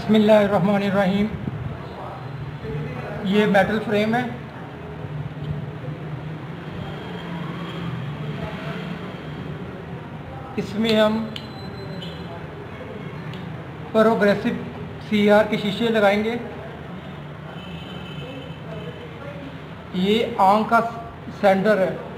बसमीम ये metal frame है। इसमें हम प्रोग्रेसिव सीआर के शीशे लगाएँगे। ये आँख का सेंटर है।